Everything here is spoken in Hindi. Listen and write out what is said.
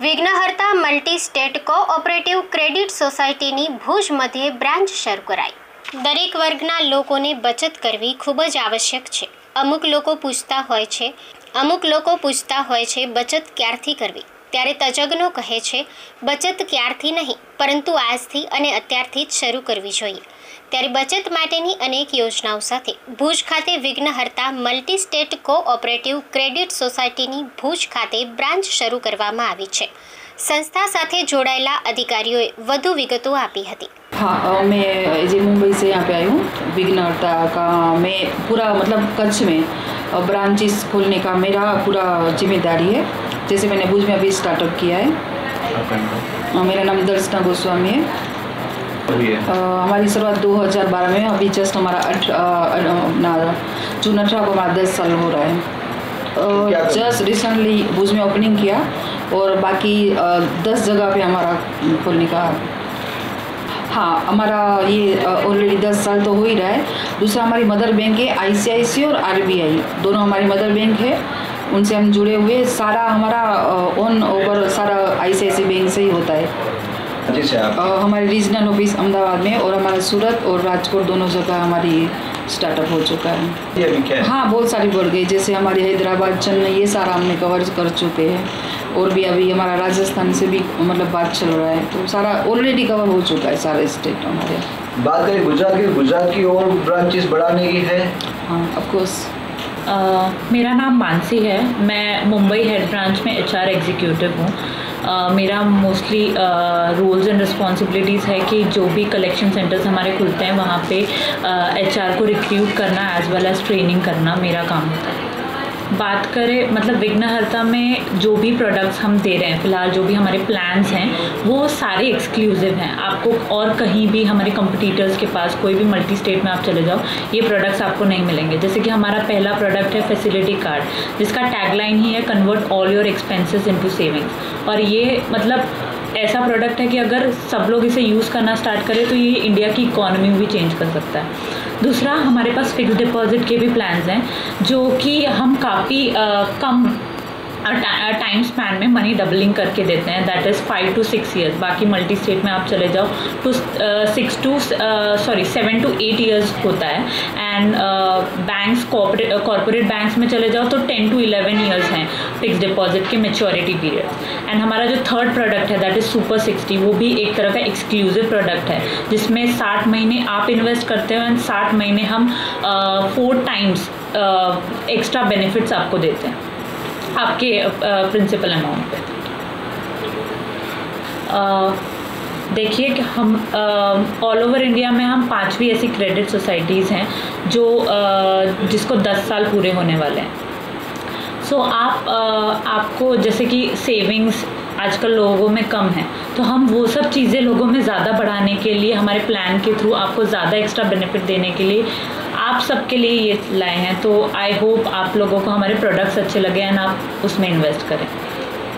Vighnaharta multi state cooperative credit સોસાયટીની ભુજ મધ્યે બ્રાન્ચ શરૂ કરાઈ. દરેક વર્ગના લોકોને બચત કરવી ખૂબ જ આવશ્યક છે. અમુક લોકો પૂછતા હોય છે, અમુક લોકો પૂછતા હોય છે, બચત ક્યારથી કરવી? ત્યારે તજજ્ઞો કહે છે, બચત ક્યારથી નહીં, પરંતુ આજથી અને અત્યારથી જ શરૂ કરવી જોઈએ. ત્યારે બચત માટેની અનેક યોજનાઓ સાથે ભુજ ખાતે Vighnaharta multi state cooperative credit સોસાયટીની ભુજ ખાતે બ્રાન્ચ શરૂ કરવામાં આવી છે સંસ્થા સાથે જોડાયેલા અધિકારીઓએ વધુ વિગતો આપી હતી हाँ अ, मैं जी मुंबई से यहाँ पे आई हूँ विघ्नहर्ता का मैं पूरा मतलब कच्छ में ब्रांचेस खोलने का मेरा पूरा जिम्मेदारी है जैसे मैंने भुज में अभी स्टार्टअप किया है आपका नाम अ, मेरा नाम दर्शना गोस्वामी है अभी है। अ, हमारी शुरुआत 2012 में अभी जस्ट हमारा अपना जून अठारह को हमारा दस साल हो रहा है। जस्ट रिसेंटली भुज में ओपनिंग किया और बाकी दस जगह पे हमारा खोलने का हाँ हमारा ये ऑलरेडी दस साल तो हो ही रहा है। दूसरा हमारी मदर बैंक है आईसीआईसी और आरबीआई दोनों हमारी मदर बैंक है। उनसे हम जुड़े हुए सारा हमारा ऑन ओवर सारा आईसीआईसी बैंक से ही होता है। जी हमारे रीजनल ऑफ़िस अहमदाबाद में और हमारा सूरत और राजकोट दोनों जगह हमारी स्टार्टअप हो चुका है। ये अभी क्या है? हाँ बहुत सारी बढ़ गई जैसे हमारे हैदराबाद चेन्नई ये सारा हमने कवर कर चुके हैं। और भी अभी हमारा राजस्थान से भी मतलब बात चल रहा है तो सारा ऑलरेडी कवर हो चुका है सारे स्टेट हमारे। बात करें गुजरात की गुजरात की और ब्रांचेस बढ़ाने की है? हाँ ऑफकोर्स मेरा नाम मानसी है मैं मुंबई हेड ब्रांच में एचआर एग्जीक्यूटिव हूँ। मेरा मोस्टली रोल्स एंड रिस्पॉन्सिबिलिटीज़ है कि जो भी कलेक्शन सेंटर्स हमारे खुलते हैं, वहाँ पे एचआर को रिक्रूट करना एज वेल एज ट्रेनिंग करना मेरा काम होता है। बात करें मतलब विघ्नहर्ता में जो भी प्रोडक्ट्स हम दे रहे हैं, फ़िलहाल जो भी हमारे प्लान्स हैं, वो सारे एक्सक्लूसिव हैं। आपको और कहीं भी हमारे कंपटीटर्स के पास, कोई भी मल्टी स्टेट में आप चले जाओ, ये प्रोडक्ट्स आपको नहीं मिलेंगे। जैसे कि हमारा पहला प्रोडक्ट है फैसिलिटी कार्ड जिसका टैगलाइन ही है convert all your expenses into savings और ये मतलब ऐसा प्रोडक्ट है कि अगर सब लोग इसे यूज़ करना स्टार्ट करें तो ये इंडिया की इकोनॉमी भी चेंज कर सकता है। दूसरा हमारे पास फिक्स डिपॉजिट के भी प्लान्स हैं जो कि हम काफ़ी कम टाइम स्पैन में मनी डबलिंग करके देते हैं. That is five to six years बाकी मल्टी स्टेट में आप चले जाओ to six to sorry seven to eight years होता है. एंड बैंक्स कॉरपोरेट बैंक्स में चले जाओ तो टेन टू इलेवन ईयर्स हैं फिक्स डिपॉजिट के मेच्योरिटी पीरियड एंड हमारा जो थर्ड प्रोडक्ट है दैट इज़ सुपर सिक्सटी वो भी एक तरह का एक्सक्लूसिव प्रोडक्ट है, जिसमें साठ महीने आप इन्वेस्ट करते हो एंड साठ महीने हम फोर टाइम्स एक्स्ट्रा बेनिफिट्स आपको देते हैं. आपके प्रिंसिपल अमाउंट पे। देखिए कि हम ऑल ओवर इंडिया में हम पांचवी ऐसी क्रेडिट सोसाइटीज़ हैं जो अ, जिसको 10 साल पूरे होने वाले हैं। सो so, आप अ, आपको जैसे कि सेविंग्स आजकल लोगों में कम है तो हम वो सब चीज़ें लोगों में ज़्यादा बढ़ाने के लिए हमारे प्लान के थ्रू आपको ज़्यादा एक्स्ट्रा बेनिफिट देने के लिए आप सबके लिए ये लाए हैं तो आई होप आप लोगों को हमारे प्रोडक्ट्स अच्छे लगे एंड आप उसमें इन्वेस्ट करें।